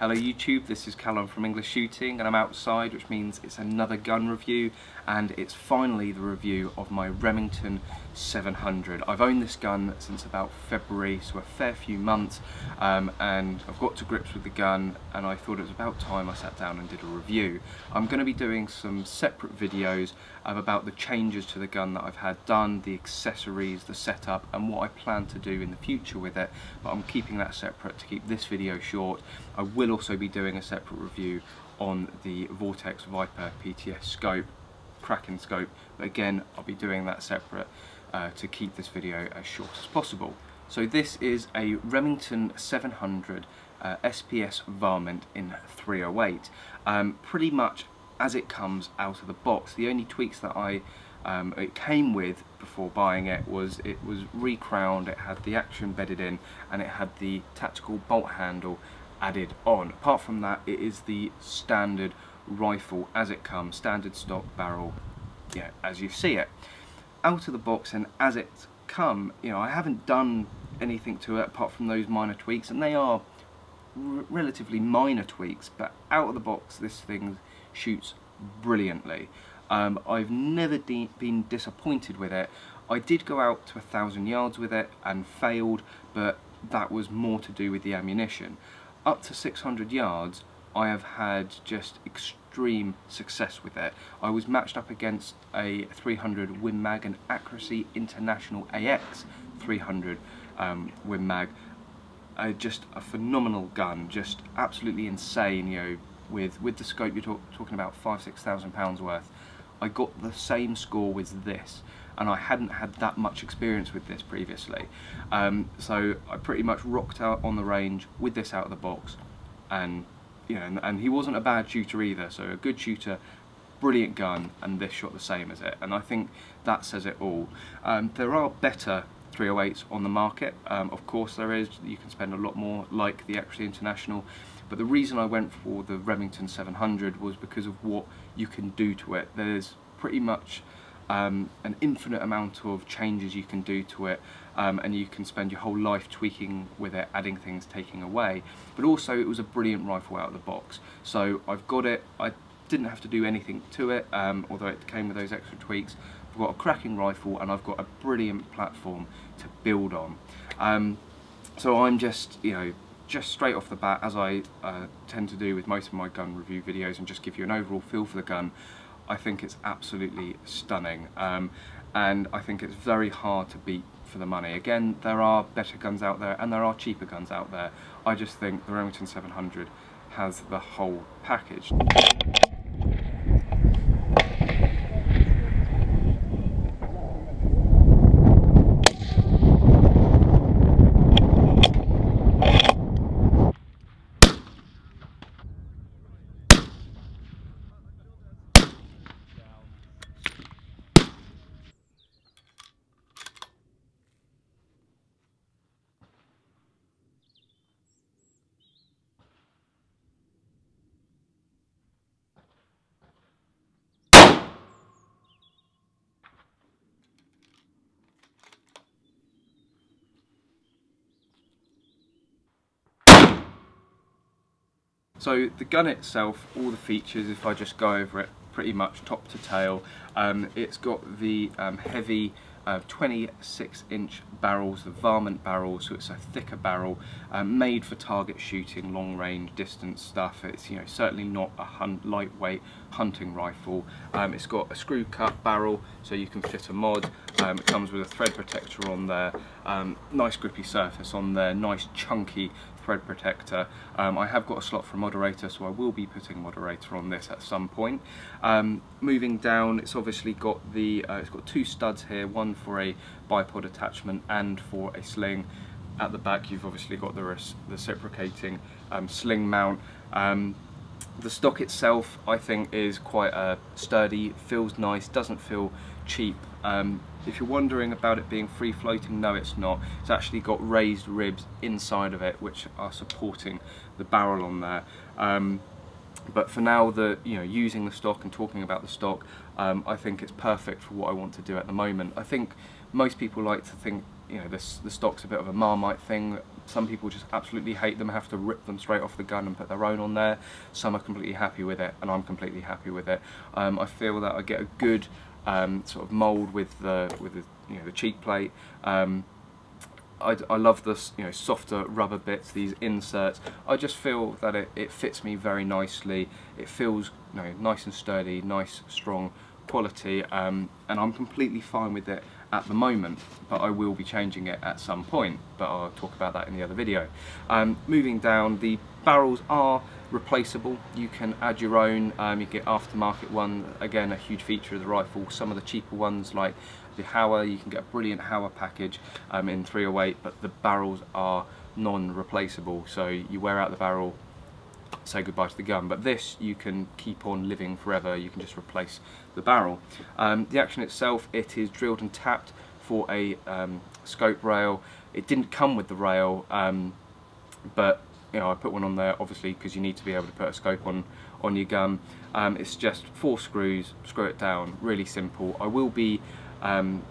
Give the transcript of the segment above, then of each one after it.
Hello YouTube, this is Callum from English Shooting and I'm outside which means it's another gun review and it's finally the review of my Remington 700. I've owned this gun since about February, so a fair few months um, and I've got to grips with the gun and I thought it was about time I sat down and did a review. I'm going to be doing some separate videos about the changes to the gun that I've had done, the accessories, the setup and what I plan to do in the future with it but I'm keeping that separate to keep this video short. I will will also be doing a separate review on the Vortex Viper PST scope, Kraken scope, but again I'll be doing that separate uh, to keep this video as short as possible. So this is a Remington 700 uh, SPS Varmint in 308. Um, pretty much as it comes out of the box. The only tweaks that I um, it came with before buying it was it was recrowned, it had the action bedded in and it had the tactical bolt handle added on. Apart from that, it is the standard rifle as it comes, standard stock barrel, yeah, as you see it. Out of the box and as it's come, you know, I haven't done anything to it apart from those minor tweaks, and they are relatively minor tweaks, but out of the box, this thing shoots brilliantly. Um, I've never been disappointed with it. I did go out to a thousand yards with it and failed, but that was more to do with the ammunition up to 600 yards I have had just extreme success with it. I was matched up against a 300 Win Mag and Accuracy International AX 300 um, Win Mag. Uh, just a phenomenal gun, just absolutely insane. You know, with with the scope you're talk, talking about five six thousand pounds worth. I got the same score with this and I hadn't had that much experience with this previously. Um, so I pretty much rocked out on the range with this out of the box and you know, and, and he wasn't a bad shooter either, so a good shooter, brilliant gun, and this shot the same as it, and I think that says it all. Um, there are better 308s on the market, um, of course there is, you can spend a lot more like the Accuracy International, but the reason I went for the Remington 700 was because of what you can do to it. There's pretty much um, an infinite amount of changes you can do to it um, and you can spend your whole life tweaking with it, adding things, taking away. But also it was a brilliant rifle out of the box. So I've got it, I didn't have to do anything to it, um, although it came with those extra tweaks. I've got a cracking rifle and I've got a brilliant platform to build on. Um, so I'm just, you know, just straight off the bat, as I uh, tend to do with most of my gun review videos and just give you an overall feel for the gun, I think it's absolutely stunning um, and I think it's very hard to beat for the money. Again, there are better guns out there and there are cheaper guns out there. I just think the Remington 700 has the whole package. So the gun itself, all the features, if I just go over it pretty much top to tail, um, it's got the um, heavy uh, 26 inch barrels, the varmint barrel, so it's a thicker barrel, um, made for target shooting, long range, distance stuff. It's you know certainly not a lightweight hunting rifle. Um, it's got a screw cut barrel, so you can fit a mod. Um, it comes with a thread protector on there, um, nice grippy surface on there, nice chunky thread protector. Um, I have got a slot for moderator, so I will be putting moderator on this at some point. Um, moving down, it's obviously got the, uh, it's got two studs here, one for a bipod attachment and for a sling. At the back, you've obviously got the reciprocating um, sling mount. Um, the stock itself, I think, is quite uh, sturdy, feels nice, doesn't feel cheap. If you're wondering about it being free floating, no it's not. It's actually got raised ribs inside of it which are supporting the barrel on there. Um, but for now, the you know using the stock and talking about the stock, um, I think it's perfect for what I want to do at the moment. I think most people like to think you know, this, the stock's a bit of a Marmite thing. Some people just absolutely hate them, have to rip them straight off the gun and put their own on there. Some are completely happy with it, and I'm completely happy with it. Um, I feel that I get a good um, sort of mould with the with the you know the cheek plate. Um, I, I, love this, you know, softer rubber bits, these inserts. I just feel that it, it fits me very nicely. It feels, you know, nice and sturdy, nice, strong quality, um, and I'm completely fine with it at the moment, but I will be changing it at some point, but I'll talk about that in the other video. Um, moving down, the barrels are replaceable. You can add your own, um, you get aftermarket one, again a huge feature of the rifle. Some of the cheaper ones like the Howa, you can get a brilliant Howa package um, in 308, but the barrels are non-replaceable, so you wear out the barrel, say goodbye to the gun. But this, you can keep on living forever. You can just replace the barrel. Um, the action itself, it is drilled and tapped for a um, scope rail. It didn't come with the rail, um, but you know I put one on there obviously because you need to be able to put a scope on on your gun. Um, it's just four screws, screw it down, really simple. I will be um,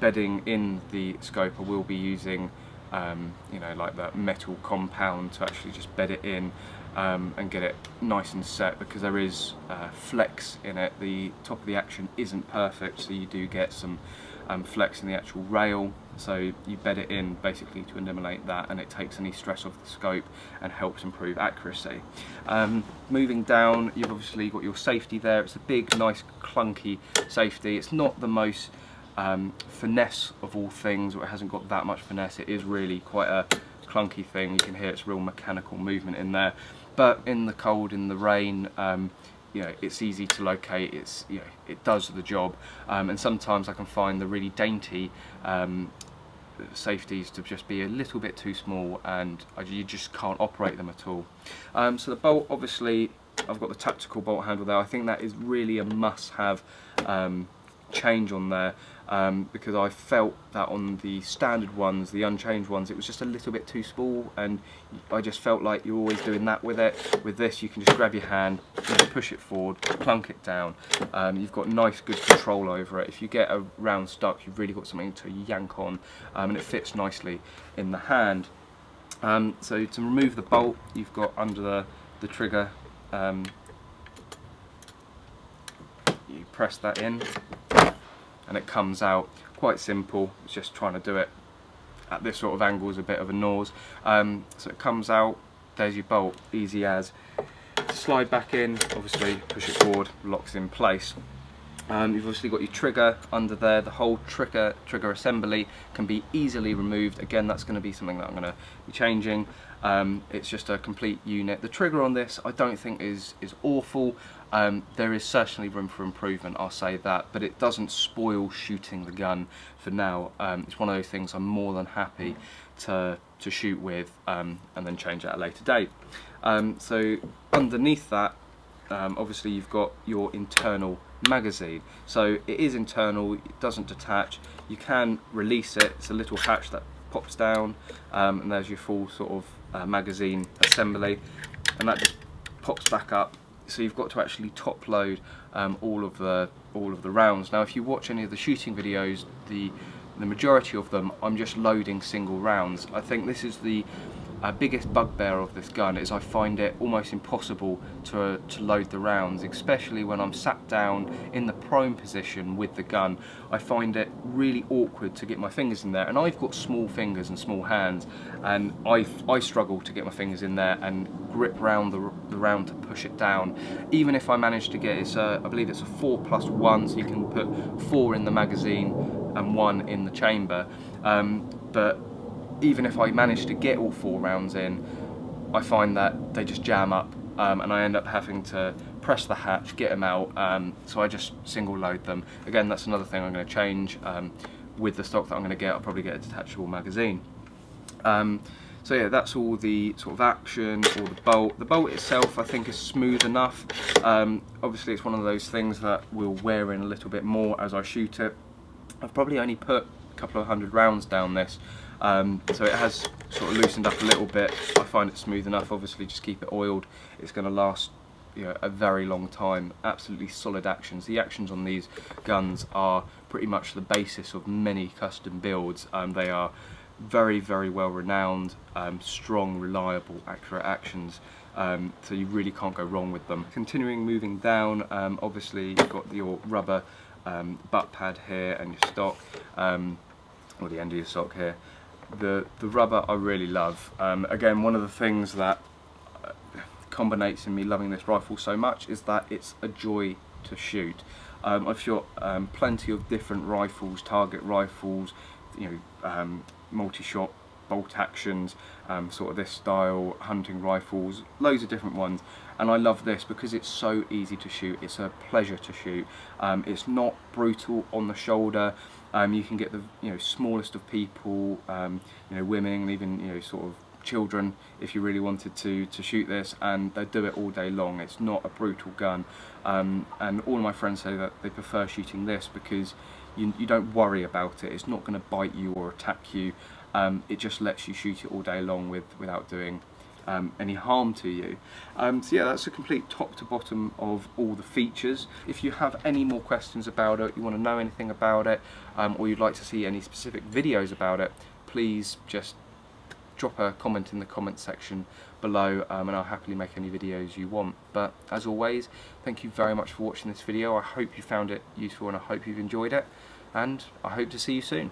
bedding in the scope. I will be using um, you know like that metal compound to actually just bed it in um, and get it nice and set because there is uh, flex in it. The top of the action isn't perfect so you do get some um, flex in the actual rail so you bed it in basically to eliminate that and it takes any stress off the scope and helps improve accuracy. Um, moving down you've obviously got your safety there, it's a big nice clunky safety, it's not the most um, finesse of all things, or it hasn't got that much finesse, it is really quite a clunky thing, you can hear it's real mechanical movement in there. But in the cold, in the rain, um, you know, it's easy to locate, it's, you know, it does the job. Um, and sometimes I can find the really dainty um, safeties to just be a little bit too small and you just can't operate them at all. Um, so the bolt, obviously, I've got the tactical bolt handle there. I think that is really a must-have um, change on there um, because I felt that on the standard ones, the unchanged ones, it was just a little bit too small and I just felt like you're always doing that with it. With this you can just grab your hand, push it forward, plunk it down. Um, you've got nice good control over it. If you get a round stuck you've really got something to yank on um, and it fits nicely in the hand. Um, so to remove the bolt you've got under the, the trigger um, you press that in and it comes out quite simple. It's just trying to do it at this sort of angle is a bit of a nose um, so it comes out there's your bolt easy as. Slide back in obviously push it forward locks in place. Um, you've obviously got your trigger under there. The whole trigger trigger assembly can be easily removed. Again that's going to be something that I'm going to be changing. Um, it's just a complete unit. The trigger on this I don't think is is awful um, there is certainly room for improvement, I'll say that, but it doesn't spoil shooting the gun for now. Um, it's one of those things I'm more than happy to, to shoot with um, and then change at a later date. Um, so underneath that, um, obviously you've got your internal magazine. So it is internal, it doesn't detach. You can release it, it's a little hatch that pops down um, and there's your full sort of uh, magazine assembly and that just pops back up so you've got to actually top load um, all of the all of the rounds. Now if you watch any of the shooting videos, the the majority of them I'm just loading single rounds. I think this is the uh, biggest bugbear of this gun is I find it almost impossible to, uh, to load the rounds, especially when I'm sat down in the prone position with the gun. I find it really awkward to get my fingers in there, and I've got small fingers and small hands, and I, I struggle to get my fingers in there and grip round the, the round to push it down. Even if I manage to get, it's a, I believe it's a 4 plus 1, so you can put 4 in the magazine and 1 in the chamber. Um, but even if I manage to get all four rounds in, I find that they just jam up um, and I end up having to press the hatch, get them out, um, so I just single load them. Again, that's another thing I'm going to change um, with the stock that I'm going to get. I'll probably get a detachable magazine. Um, so yeah, that's all the sort of action or the bolt. The bolt itself I think is smooth enough. Um, obviously it's one of those things that will wear in a little bit more as I shoot it. I've probably only put a couple of hundred rounds down this um, so it has sort of loosened up a little bit. I find it smooth enough. Obviously, just keep it oiled. It's going to last you know, a very long time. Absolutely solid actions. The actions on these guns are pretty much the basis of many custom builds. Um, they are very, very well renowned, um, strong, reliable, accurate actions. Um, so you really can't go wrong with them. Continuing moving down, um, obviously you've got your rubber um, butt pad here and your stock, um, or the end of your sock here. The, the rubber I really love. Um, again, one of the things that uh, combinates in me loving this rifle so much is that it's a joy to shoot. Um, I've shot um, plenty of different rifles, target rifles, you know, um, multi-shot bolt actions, um, sort of this style, hunting rifles, loads of different ones. And I love this because it's so easy to shoot. It's a pleasure to shoot. Um, it's not brutal on the shoulder. Um, you can get the you know smallest of people, um, you know women, even you know sort of children if you really wanted to to shoot this and they do it all day long it's not a brutal gun um, and all my friends say that they prefer shooting this because you, you don't worry about it it's not going to bite you or attack you um, it just lets you shoot it all day long with without doing um, any harm to you. Um, so yeah, that's a complete top to bottom of all the features. If you have any more questions about it, you want to know anything about it, um, or you'd like to see any specific videos about it, please just drop a comment in the comment section below um, and I'll happily make any videos you want. But as always, thank you very much for watching this video. I hope you found it useful and I hope you've enjoyed it and I hope to see you soon.